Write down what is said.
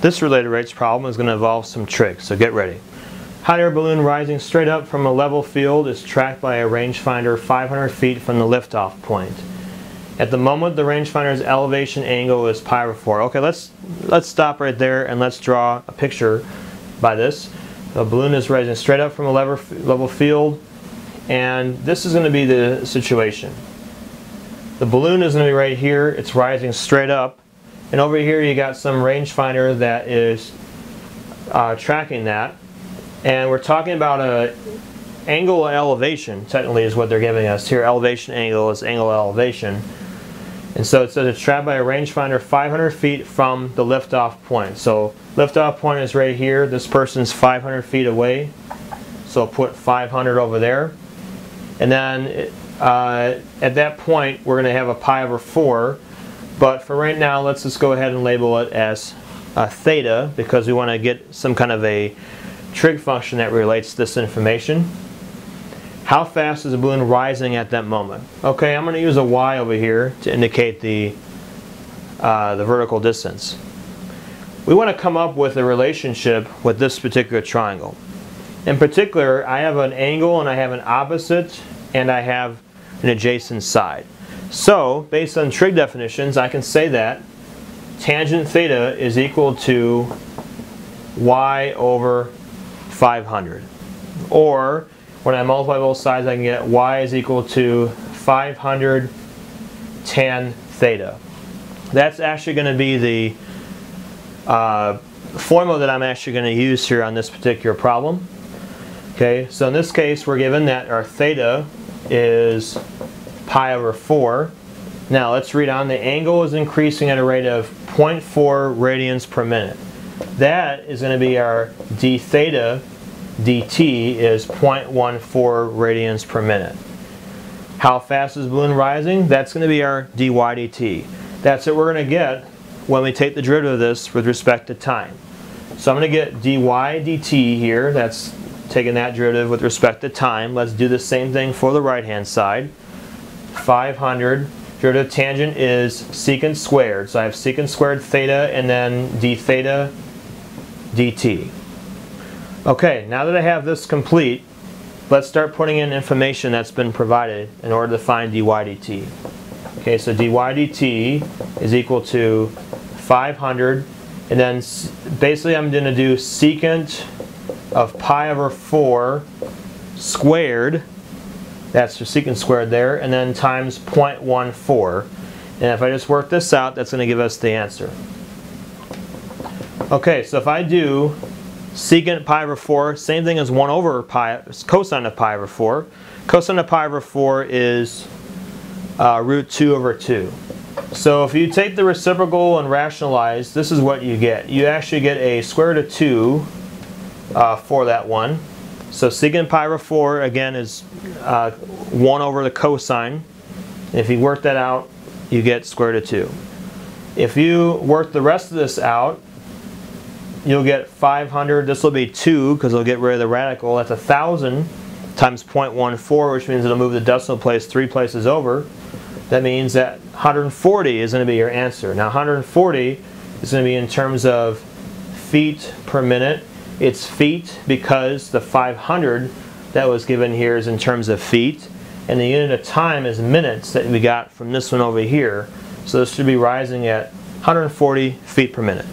This related rates problem is going to involve some tricks, so get ready. Hot air balloon rising straight up from a level field is tracked by a rangefinder 500 feet from the liftoff point. At the moment, the rangefinder's elevation angle is pi over 4. Okay, let's, let's stop right there and let's draw a picture by this. The balloon is rising straight up from a level, level field, and this is going to be the situation. The balloon is going to be right here. It's rising straight up. And over here you got some rangefinder that is uh, tracking that. And we're talking about a angle elevation, technically is what they're giving us here. Elevation angle is angle elevation. And so it says it's tracked by a rangefinder 500 feet from the liftoff point. So liftoff point is right here. This person's 500 feet away. So put 500 over there. And then uh, at that point, we're going to have a pi over 4. But for right now, let's just go ahead and label it as uh, theta because we want to get some kind of a trig function that relates this information. How fast is the balloon rising at that moment? Okay, I'm going to use a y over here to indicate the, uh, the vertical distance. We want to come up with a relationship with this particular triangle. In particular, I have an angle and I have an opposite and I have an adjacent side. So, based on trig definitions, I can say that tangent theta is equal to y over 500. Or, when I multiply both sides, I can get y is equal to 500 tan theta. That's actually going to be the uh, formula that I'm actually going to use here on this particular problem. Okay, so in this case, we're given that our theta is pi over 4. Now let's read on. The angle is increasing at a rate of 0.4 radians per minute. That is going to be our d theta dt is 0.14 radians per minute. How fast is balloon rising? That's going to be our dy dt. That's what we're going to get when we take the derivative of this with respect to time. So I'm going to get dy dt here. That's taking that derivative with respect to time. Let's do the same thing for the right hand side. 500. Derivative tangent is secant squared. So I have secant squared theta and then d theta dt. Okay, now that I have this complete, let's start putting in information that's been provided in order to find dy dt. Okay, so dy dt is equal to 500, and then basically I'm going to do secant of pi over 4 squared that's the secant squared there, and then times 0.14. And if I just work this out, that's going to give us the answer. Okay, so if I do secant pi over 4, same thing as 1 over pi, cosine of pi over 4. Cosine of pi over 4 is uh, root 2 over 2. So if you take the reciprocal and rationalize, this is what you get. You actually get a square root of 2 uh, for that one. So secant pi over 4 again is uh, 1 over the cosine. If you work that out, you get square root of 2. If you work the rest of this out, you'll get 500. This will be 2 because it'll get rid of the radical. That's 1,000 times 0.14, which means it'll move the decimal place three places over. That means that 140 is going to be your answer. Now 140 is going to be in terms of feet per minute it's feet because the 500 that was given here is in terms of feet. And the unit of time is minutes that we got from this one over here. So this should be rising at 140 feet per minute.